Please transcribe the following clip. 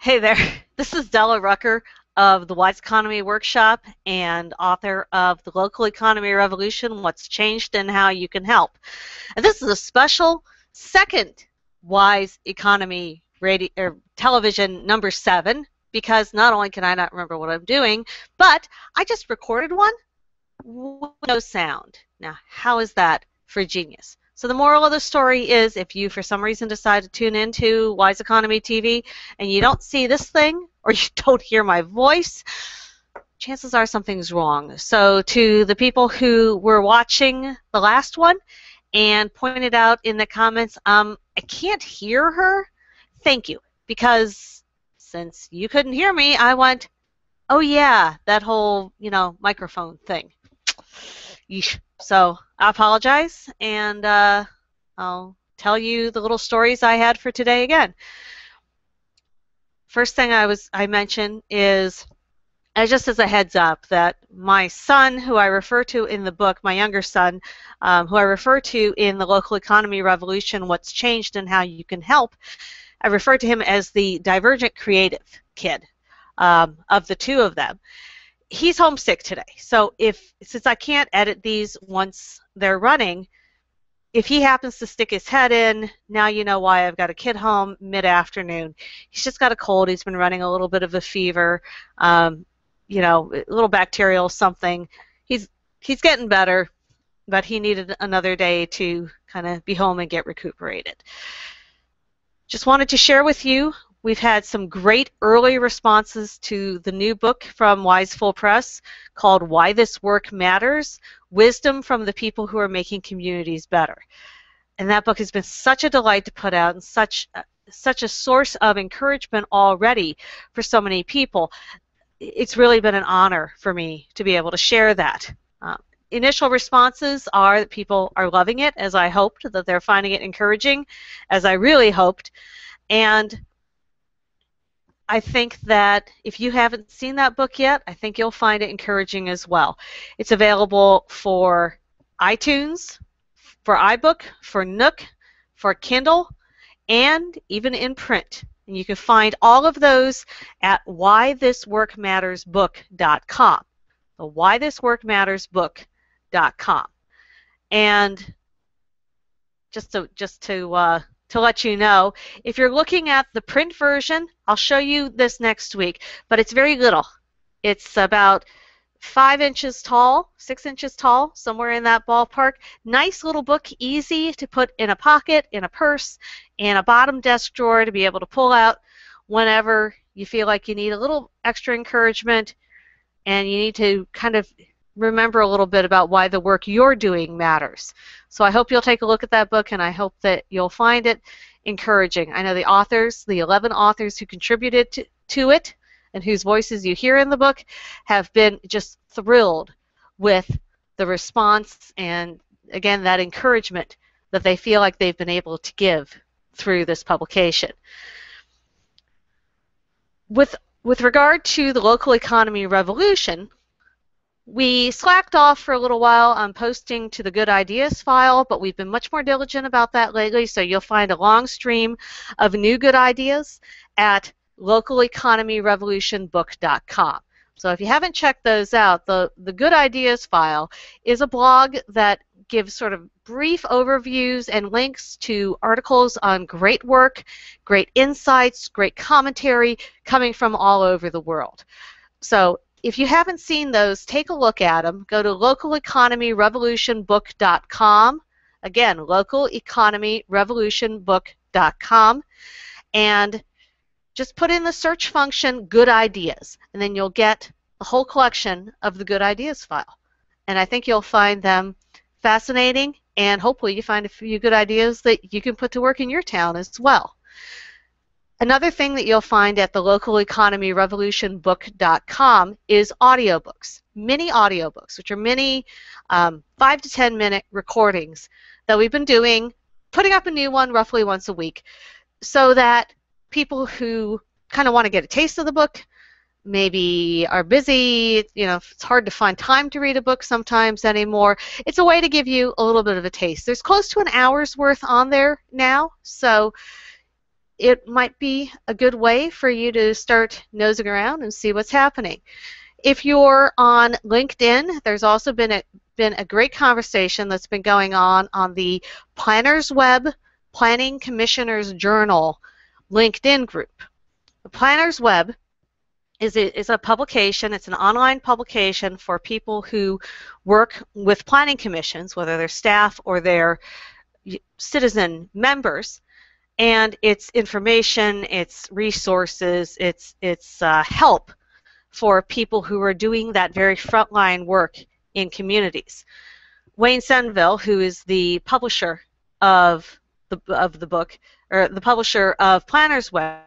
Hey there, this is Della Rucker of the Wise Economy Workshop and author of The Local Economy Revolution What's Changed and How You Can Help. And this is a special second Wise Economy radio, er, television number seven because not only can I not remember what I'm doing, but I just recorded one with no sound. Now, how is that for genius? So the moral of the story is if you for some reason decide to tune into Wise Economy TV and you don't see this thing or you don't hear my voice, chances are something's wrong. So to the people who were watching the last one and pointed out in the comments, um, I can't hear her, thank you. Because since you couldn't hear me, I went, oh yeah, that whole, you know, microphone thing. Yeesh. So I apologize, and uh, I'll tell you the little stories I had for today again. First thing I was I mentioned is uh, just as a heads up that my son, who I refer to in the book, my younger son, um, who I refer to in the local economy revolution, what's changed and how you can help, I refer to him as the divergent creative kid um, of the two of them he's homesick today. So if since I can't edit these once they're running, if he happens to stick his head in, now you know why I've got a kid home mid-afternoon. He's just got a cold. He's been running a little bit of a fever, um, you know, a little bacterial something. He's he's getting better, but he needed another day to kind of be home and get recuperated. Just wanted to share with you We've had some great early responses to the new book from Wise Fool Press called Why This Work Matters Wisdom from the People Who Are Making Communities Better. And that book has been such a delight to put out and such, such a source of encouragement already for so many people. It's really been an honor for me to be able to share that. Uh, initial responses are that people are loving it, as I hoped, that they're finding it encouraging, as I really hoped. And I think that if you haven't seen that book yet, I think you'll find it encouraging as well. It's available for iTunes, for iBook, for Nook, for Kindle, and even in print. And you can find all of those at whythisworkmattersbook.com. The whythisworkmattersbook.com. And just to just to uh, to let you know. If you're looking at the print version, I'll show you this next week, but it's very little. It's about five inches tall, six inches tall, somewhere in that ballpark. Nice little book, easy to put in a pocket, in a purse, in a bottom desk drawer to be able to pull out whenever you feel like you need a little extra encouragement and you need to kind of remember a little bit about why the work you're doing matters. So I hope you'll take a look at that book and I hope that you'll find it encouraging. I know the authors, the 11 authors who contributed to, to it and whose voices you hear in the book have been just thrilled with the response and again that encouragement that they feel like they've been able to give through this publication. With with regard to the local economy revolution, we slacked off for a little while on posting to the Good Ideas file, but we've been much more diligent about that lately, so you'll find a long stream of new good ideas at localeconomyrevolutionbook.com. So if you haven't checked those out, the, the Good Ideas file is a blog that gives sort of brief overviews and links to articles on great work, great insights, great commentary coming from all over the world. So if you haven't seen those, take a look at them. Go to localeconomyrevolutionbook.com. Again, localeconomyrevolutionbook.com. And just put in the search function good ideas, and then you'll get a whole collection of the good ideas file. And I think you'll find them fascinating, and hopefully you find a few good ideas that you can put to work in your town as well. Another thing that you'll find at the localeconomyrevolutionbook.com is audiobooks, mini audiobooks, which are mini um, 5 to 10 minute recordings that we've been doing, putting up a new one roughly once a week, so that people who kind of want to get a taste of the book, maybe are busy, you know, it's hard to find time to read a book sometimes anymore. It's a way to give you a little bit of a taste. There's close to an hour's worth on there now, so it might be a good way for you to start nosing around and see what's happening. If you're on LinkedIn, there's also been a, been a great conversation that's been going on on the Planners Web Planning Commissioners Journal LinkedIn group. The Planners Web is a, is a publication, it's an online publication for people who work with planning commissions, whether they're staff or they're citizen members, and it's information, it's resources, it's, it's uh, help for people who are doing that very frontline work in communities. Wayne Senville, who is the publisher of the, of the book, or the publisher of Planners Web,